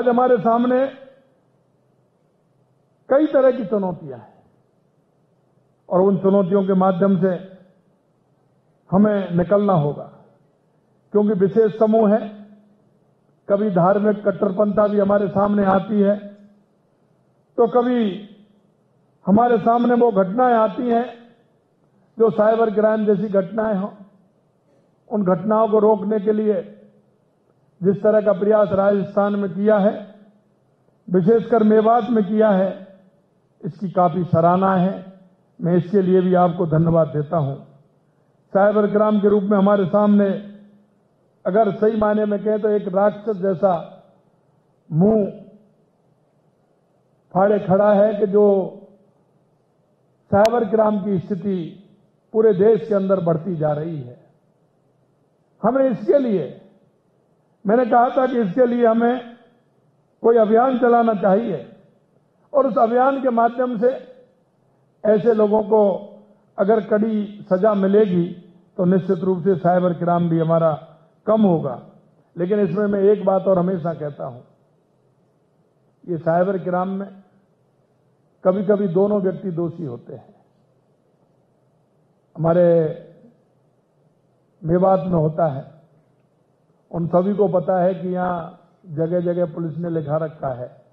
आज हमारे सामने कई तरह की चुनौतियाँ हैं। और उन चुनौतियों के माध्यम से हमें निकलना होगा। क्योंकि विशेष समूह है, कभी धार्मिक कट्टरपंथा भी हमारे सामने आती है तो कभी हमारे सामने वो घटनाएँ आती हैं जो साइबर क्राइम जैसी घटनाएँ हों, उन घटनाओं को रोकने के लिए जिस तरह का प्रयास राजस्थान में किया है, विशेषकर मेवात में किया है, इसकी काफ़ी सराहना है। मैं इसके लिए भी आपको धन्यवाद देता हूँ। साइबर क्राइम के रूप में हमारे सामने, अगर सही मायने में कहें तो एक राक्षस जैसा मुँह फाड़े खड़ा है कि जो साइबर क्राइम की स्थिति पूरे देश के अंदर बढ़ती जा रही है। हमें इसके लिए मैंने कहा था कि इसके लिए हमें कोई अभियान चलाना चाहिए। और उस अभियान के माध्यम से ऐसे लोगों को अगर कड़ी सजा मिलेगी तो निश्चित रूप से साइबर क्राइम भी हमारा कम होगा। लेकिन इसमें मैं एक बात और हमेशा कहता हूँ, ये साइबर क्राइम में कभी कभी दोनों व्यक्ति दोषी होते हैं। हमारे मेवात में होता है उन सभी को पता है कि यहाँ जगह जगह पुलिस ने लिखा रखा है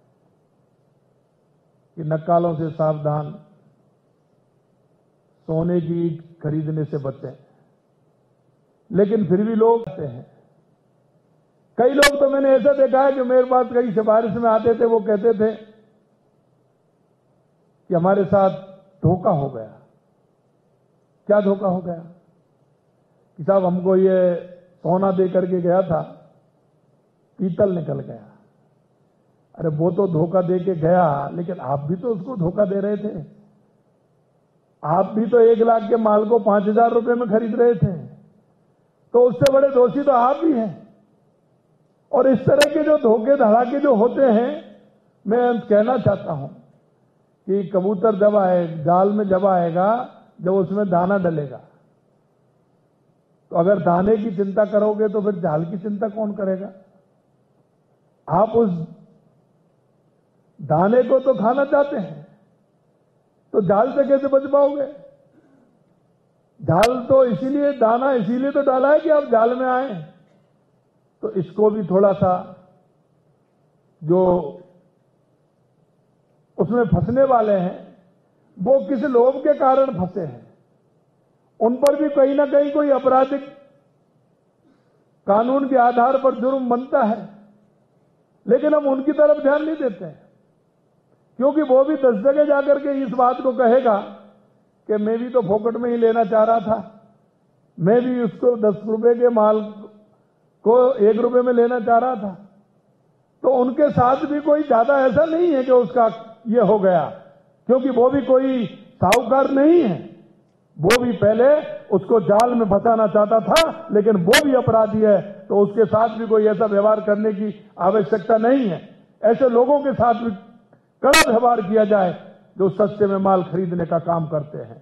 कि नक्कालों से सावधान सोने की खरीदने से बचें। लेकिन फिर भी लोग आते हैं। कई लोग तो मैंने ऐसा देखा है जो मेरे पास कई सिफारिश में आते थे, वो कहते थे कि हमारे साथ धोखा हो गया। क्या धोखा हो गया? कि साहब हमको ये सोना दे करके गया था, पीतल निकल गया। अरे वो तो धोखा दे के गया, लेकिन आप भी तो उसको धोखा दे रहे थे। आप भी तो एक लाख के माल को पाँच हज़ार रुपए में खरीद रहे थे। तो उससे बड़े दोषी तो आप भी हैं। और इस तरह के जो धोखे धड़ाके जो होते हैं, मैं कहना चाहता हूँ कि कबूतर जब आए, जाल में जब आएगा, जब उसमें दाना डलेगा। तो अगर दाने की चिंता करोगे तो फिर जाल की चिंता कौन करेगा? आप उस दाने को तो खाना चाहते हैं तो जाल से कैसे बच पाओगे? जाल तो इसीलिए, दाना इसीलिए तो डाला है कि आप जाल में आए। तो इसको भी थोड़ा सा जो उसमें फंसने वाले हैं, वो किस लोभ के कारण फंसे हैं? उन पर भी कहीं ना कहीं कोई आपराधिक कानून के आधार पर जुर्म बनता है। लेकिन हम उनकी तरफ़ ध्यान नहीं देते हैं। क्योंकि वो भी दस जगह जाकर के इस बात को कहेगा कि मैं भी तो फोकट में ही लेना चाह रहा था। मैं भी उसको दस रुपए के माल को एक रुपए में लेना चाह रहा था। तो उनके साथ भी कोई ज़्यादा ऐसा नहीं है कि उसका ये हो गया। क्योंकि वो भी कोई साहूकार नहीं है। वो भी पहले उसको जाल में फंसाना चाहता था, लेकिन वो भी अपराधी है तो उसके साथ भी कोई ऐसा व्यवहार करने की आवश्यकता नहीं है। ऐसे लोगों के साथ भी कड़ा व्यवहार किया जाए जो सस्ते में माल खरीदने का काम करते हैं।